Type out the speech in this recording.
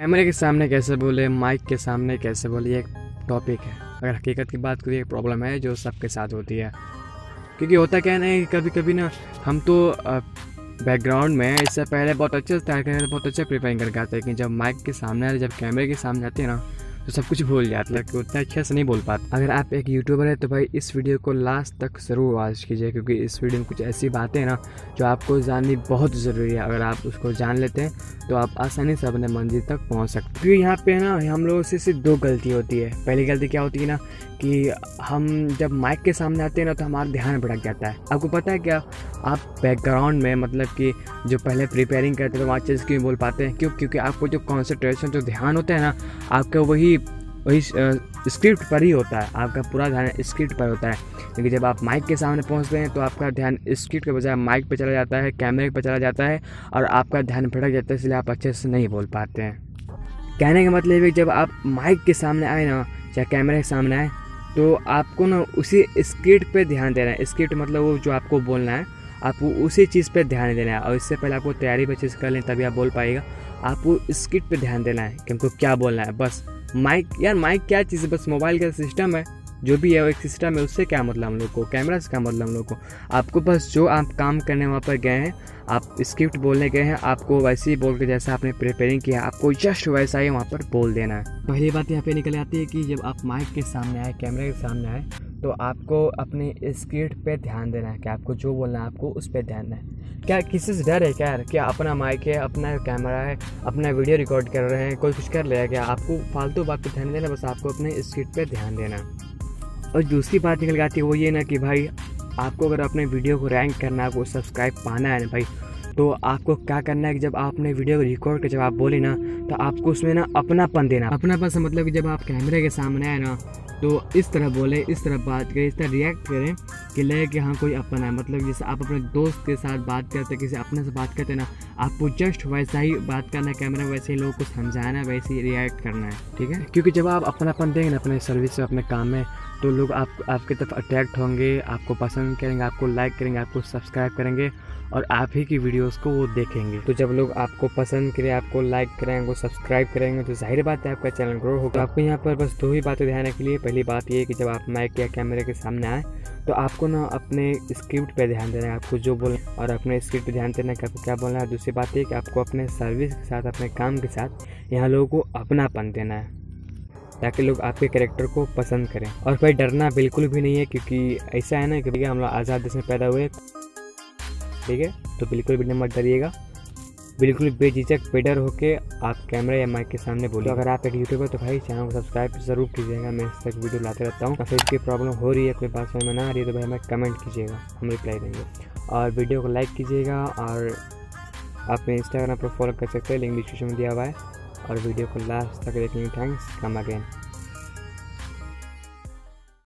कैमरे के सामने कैसे बोले, माइक के सामने कैसे बोले एक टॉपिक है। अगर हकीकत की बात करिए एक प्रॉब्लम है जो सबके साथ होती है। क्योंकि होता क्या है ना कभी कभी ना, हम तो बैकग्राउंड में इससे पहले बहुत अच्छे तैयार करके बहुत अच्छे प्रिपेयरिंग करके आते हैं लेकिन जब माइक के सामने आते जब कैमरे के सामने आते हैं ना तो सब कुछ भूल जाते हैं कि उतना अच्छे से नहीं बोल पाते। अगर आप एक यूट्यूबर है तो भाई इस वीडियो को लास्ट तक ज़रूर वॉच कीजिए, क्योंकि इस वीडियो में कुछ ऐसी बातें ना, जो आपको जाननी बहुत ज़रूरी है। अगर आप उसको जान लेते हैं तो आप आसानी से अपने मंजिल तक पहुँच सकते हैं। क्योंकि यहाँ पे ना, हम लोगों से सिर्फ़ दो गलती होती है। पहली गलती क्या होती है ना कि हम जब माइक के सामने आते हैं ना तो हमारा ध्यान भटक जाता है। आपको पता है क्या? आप बैकग्राउंड में मतलब कि जो पहले प्रिपेयरिंग करते थे, वहाँ चीज़ क्यों बोल पाते हैं? क्यों? क्योंकि आपको जो कॉन्सेंट्रेशन जो ध्यान होता है ना, आपका वही वही स्क्रिप्ट पर ही होता है। आपका पूरा ध्यान स्क्रिप्ट पर होता है। लेकिन जब आप माइक के सामने पहुँचते हैं तो आपका ध्यान स्क्रिप्ट के बजाय माइक पर चला जाता है कैमरे पर चला जाता है, और आपका ध्यान भटक जाता है, इसलिए आप अच्छे से नहीं बोल पाते हैं। कहने का मतलब है जब आप माइक के सामने आए ना, चाहे कैमरे के सामने आए तो आपको ना उसी स्क्रिप्ट पे ध्यान देना है। स्क्रिप्ट मतलब वो जो आपको बोलना है आपको उसी चीज़ पे ध्यान देना है। और इससे पहले आपको तैयारी पर चीज़ कर लें, तभी आप बोल पाएगा। आपको स्क्रिप्ट पे ध्यान देना है कि हमको क्या बोलना है। बस माइक, यार माइक क्या चीज़ है? बस मोबाइल का सिस्टम है। जो भी है, वो एक सिस्टम है, उससे क्या मतलब हम लोग को? कैमरा से क्या मतलब हम लोग को? आपको बस जो आप काम करने वहाँ पर गए हैं, आप स्क्रिप्ट बोलने गए हैं, आपको वैसे ही बोल के जैसा आपने प्रिपेयरिंग किया, आपको जस्ट वैसा ही वहाँ पर बोल देना है। पहली बात यहाँ पे निकल आती है कि जब आप माइक के सामने आए कैमरे के सामने आए तो आपको अपने स्क्रिप्ट पे ध्यान देना है कि आपको जो बोलना है, आपको उस पर ध्यान देना है। क्या किसी से डर है क्या यार? क्या अपना माइक है, अपना कैमरा है, अपना वीडियो रिकॉर्ड कर रहे हैं, कोई कुछ कर लेगा क्या? आपको फालतू बात पर ध्यान देना, बस आपको अपने स्क्रिप्ट पे ध्यान देना और दूसरी बात निकल जाती है वो ये ना कि भाई, आपको अगर अपने वीडियो को रैंक करना है, आपको सब्सक्राइब पाना है ना भाई तो आपको क्या करना है कि जब आपने वीडियो को रिकॉर्ड कर, जब आप बोले ना तो आपको उसमें ना अपनापन देना अपनापन से मतलब कि जब आप कैमरे के सामने आए ना तो इस तरह बोले, इस तरह बात करें, इस तरह रिएक्ट करें कि लगे कि हाँ कोई अपन है। मतलब जैसे आप अपने दोस्त के साथ बात करते, किसी अपने से बात करते ना, आपको जस्ट वैसा ही बात करना है कैमरा वैसे ही लोगों को समझाना है, वैसे ही रिएक्ट करना है, ठीक है? क्योंकि जब आप अपनापन देंगे ना अपने सर्विस से, अपने काम में तो लोग आप, आपकी तरफ़ अट्रैक्ट होंगे, आपको पसंद करेंगे, आपको लाइक करेंगे, आपको सब्सक्राइब करेंगे और आप ही की वीडियोस को वो देखेंगे। तो जब लोग आपको पसंद करें, आपको लाइक करें, आपको सब्सक्राइब करेंगे तो ज़ाहिर बात है आपका चैनल ग्रो होगा। आपको यहाँ पर बस दो ही बातें ध्यान रखने के लिए पहली बात ये कि जब आप माइक या कैमरे के सामने आए तो आपको ना अपने स्क्रिप्ट पे ध्यान देना है। आपको जो बोलना और अपने स्क्रिप्ट पे ध्यान देना है आपको क्या बोलना है। दूसरी बात ये कि आपको अपने सर्विस के साथ, अपने काम के साथ यहाँ लोगों को अपनापन देना है। ताकि लोग आपके कैरेक्टर को पसंद करें। और भाई डरना बिल्कुल भी नहीं है, क्योंकि ऐसा है ना कि भैया हम लोग आज़ाद देश में पैदा हुए ठीक है? तो बिल्कुल भी मत डरिएगा। बिल्कुल बेझिझक, बेडर होके आप कैमरा या माइक के सामने बोलिए। तो अगर आप एक यूट्यूबर तो भाई चैनल को सब्सक्राइब ज़रूर कीजिएगा। मैं इस तक वीडियो लाते रहता हूँ। अगर इसकी प्रॉब्लम हो रही है, कोई बात समझ में ना आ रही है तो भाई हमें कमेंट कीजिएगा। हम रिप्लाई देंगे। और वीडियो को लाइक कीजिएगा। और आप इंस्टाग्राम पर फॉलो कर सकते हैं। लिंक डिस्क्रिप्शन में दिया हुआ है। और वीडियो को लास्ट तक देखने थैंक्स कम अगेन